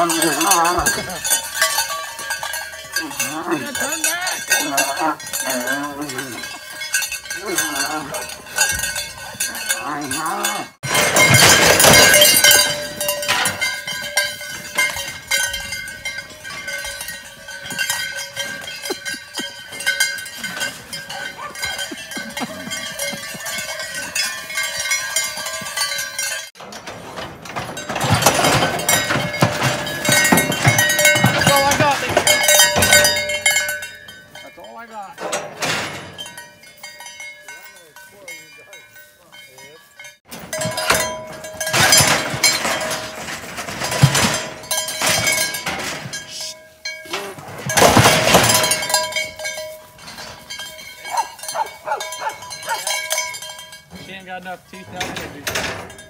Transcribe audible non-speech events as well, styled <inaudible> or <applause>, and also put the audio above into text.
Vamos, vamos. Turn back. <laughs> <laughs> She ain't got enough teeth down here.